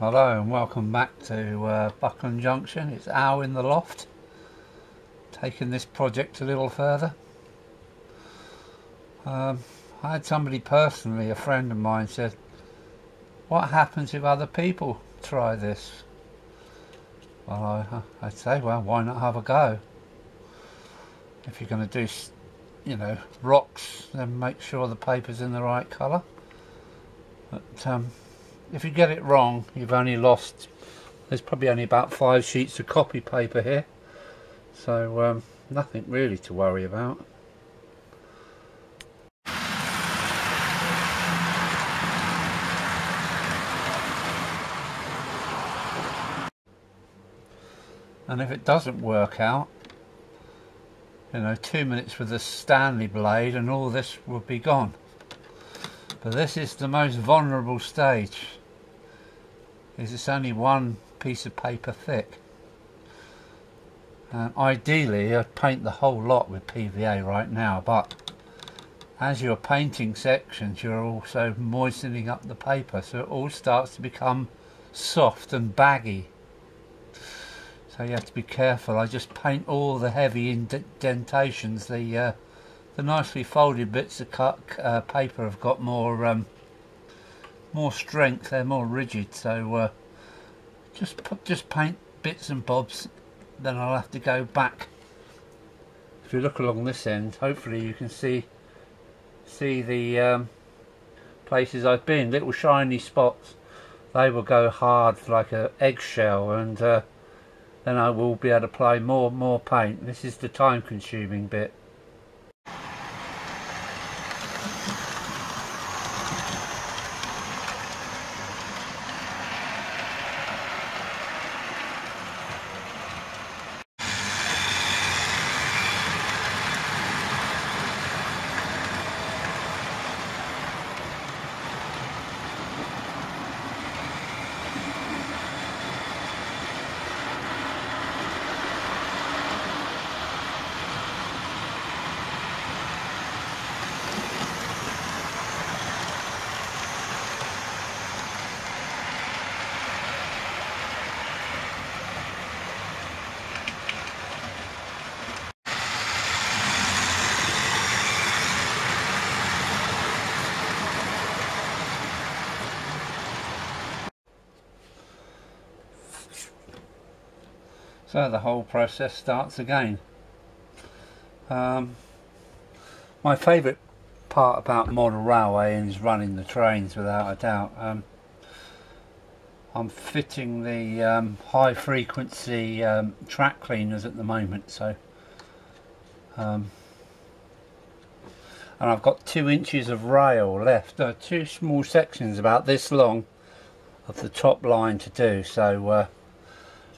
Hello and welcome back to uh, Buckland Junction. It's Al in the loft, taking this project a little further. Um, I had somebody personally, a friend of mine, said, "What happens if other people try this?" Well, I, I'd say, well, why not have a go? If you're going to do, you know, rocks, then make sure the paper's in the right colour. But um, if you get it wrong you've only lost there's probably only about five sheets of copy paper here. So um, nothing really to worry about. And if it doesn't work out you know two minutes with the Stanley blade and all this will be gone but this is the most vulnerable stage is it's only one piece of paper thick. Ideally I'd paint the whole lot with PVA right now but as you're painting sections you're also moistening up the paper so it all starts to become soft and baggy. So you have to be careful. I just paint all the heavy indentations. The uh, the nicely folded bits of cut uh, paper have got more um, more strength, they're more rigid, so uh, just just paint bits and bobs, then I'll have to go back. If you look along this end, hopefully you can see see the um, places I've been, little shiny spots. They will go hard like an eggshell, and uh, then I will be able to apply more more paint. This is the time consuming bit. So the whole process starts again. Um, my favourite part about model railway is running the trains without a doubt. Um, I'm fitting the um, high frequency um, track cleaners at the moment so um, and I've got two inches of rail left, uh, two small sections about this long of the top line to do so uh,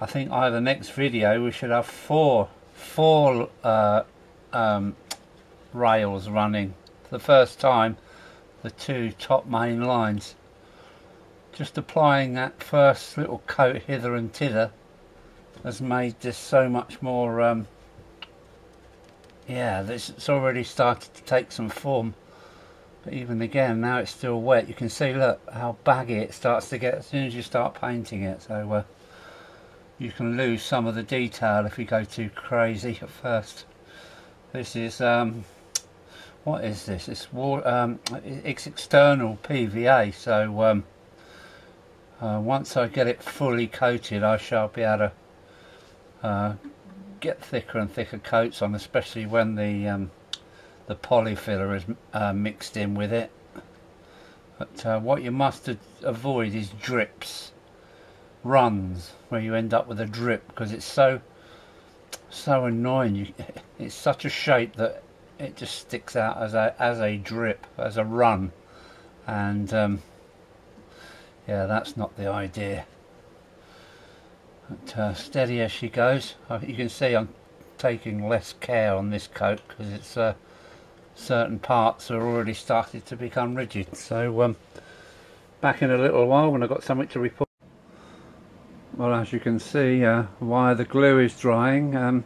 I think either next video we should have four four uh, um, rails running. For the first time the two top main lines. Just applying that first little coat hither and thither has made this so much more um, yeah this it's already started to take some form. But even again now it's still wet you can see look how baggy it starts to get as soon as you start painting it. So uh, you can lose some of the detail if you go too crazy at first. This is um, what is this? It's um, it's external PVA. So um, uh, once I get it fully coated, I shall be able to uh, get thicker and thicker coats on, especially when the um, the polyfiller is uh, mixed in with it. But uh, what you must avoid is drips runs where you end up with a drip because it's so so annoying. You, it's such a shape that it just sticks out as a as a drip as a run. And um, yeah that's not the idea. But, uh, steady as she goes. You can see I'm taking less care on this coat because it's uh, certain parts are already started to become rigid. So um, back in a little while when I've got something to report well as you can see uh, while the glue is drying. Um,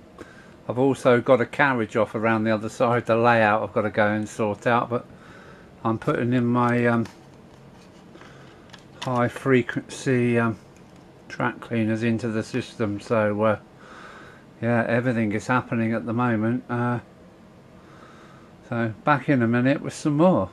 I've also got a carriage off around the other side. The layout I've got to go and sort out but I'm putting in my um, high frequency um, track cleaners into the system. So uh, yeah everything is happening at the moment. Uh, so back in a minute with some more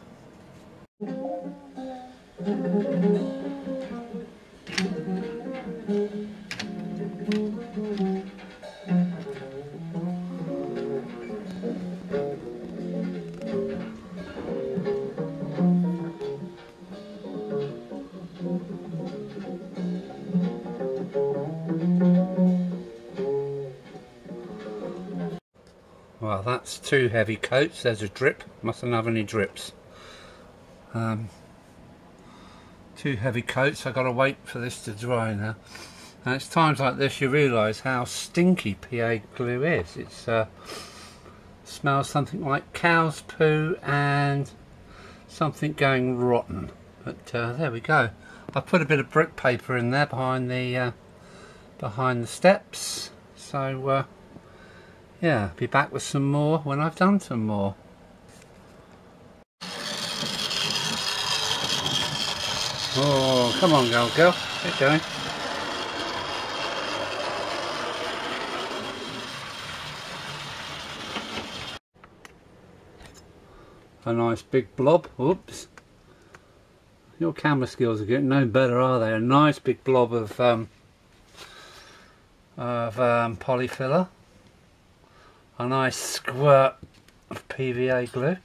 That's two heavy coats. There's a drip. Mustn't have any drips. Um, two heavy coats. I've got to wait for this to dry now. And it's times like this you realise how stinky PA glue is. It uh, smells something like cow's poo and something going rotten. But uh, there we go. I put a bit of brick paper in there behind the uh, behind the steps. So uh, yeah, be back with some more when I've done some more. Oh, come on, girl, girl. Get going. A nice big blob. Oops. Your camera skills are getting no better, are they? A nice big blob of um, of um, polyfiller a nice squirt of PVA glue.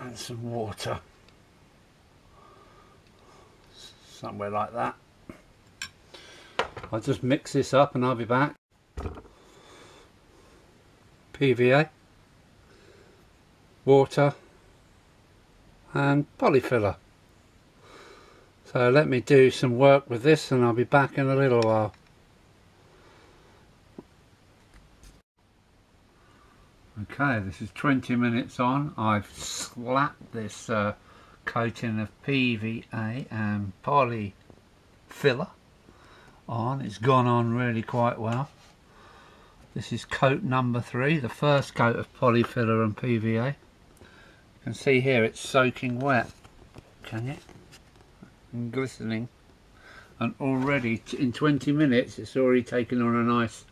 And some water. Somewhere like that. I'll just mix this up and I'll be back. PVA, water and polyfiller. So let me do some work with this and I'll be back in a little while. Okay, this is 20 minutes on. I've slapped this uh, coating of PVA and poly filler on. It's gone on really quite well. This is coat number three, the first coat of polyfiller and PVA. You can see here it's soaking wet. Can you? And glistening. And already in 20 minutes it's already taken on a nice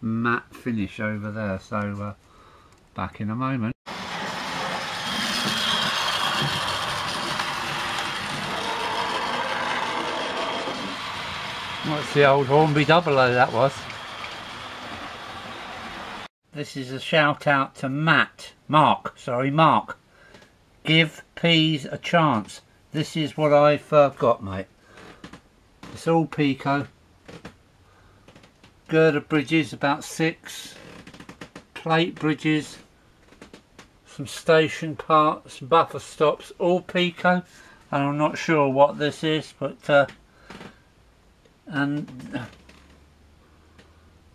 matte finish over there. So uh, back in a moment. What's the old Hornby double O that was? This is a shout out to Matt, Mark, sorry Mark. Give peas a chance this is what I've uh, got mate. It's all Peco. Girder bridges about six. Plate bridges. Some station parts buffer stops all Peco. And I'm not sure what this is but uh, and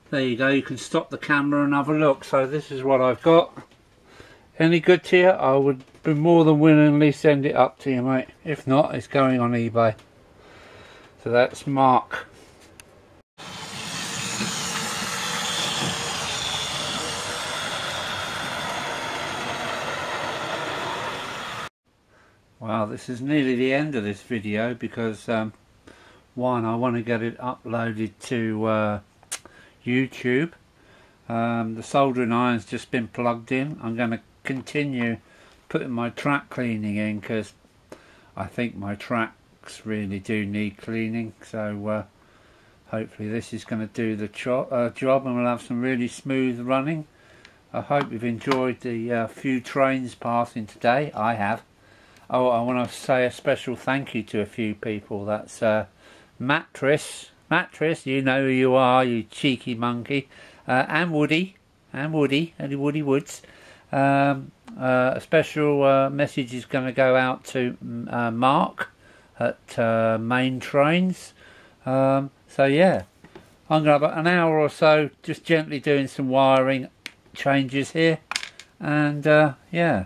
there you go. You can stop the camera and have a look. So this is what I've got. Any good to you? I would more than willingly send it up to you mate if not it's going on eBay so that's Mark Well, this is nearly the end of this video because um, one, I want to get it uploaded to uh, YouTube. Um, the soldering iron's just been plugged in. I'm going to continue putting my track cleaning in because I think my tracks really do need cleaning. So uh, hopefully this is going to do the uh, job and we'll have some really smooth running. I hope you've enjoyed the uh, few trains passing today. I have. Oh I want to say a special thank you to a few people that's uh, Mattress Mattress you know who you are you cheeky monkey uh, and Woody and Woody and Woody Woods. Um, a special uh, message is going to go out to mm, uh, Mark at uh, Main Trains. Um, so yeah, I'm going to have an hour or so just gently doing some wiring changes here. And uh, yeah,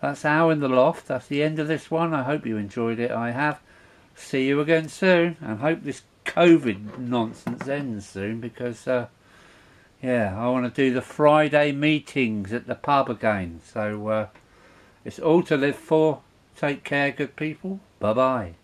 that's Hour in the Loft. That's the end of this one. I hope you enjoyed it. I have. See you again soon and hope this COVID nonsense ends soon because uh, yeah, I want to do the Friday meetings at the pub again. So uh, it's all to live for. Take care, good people. Bye bye.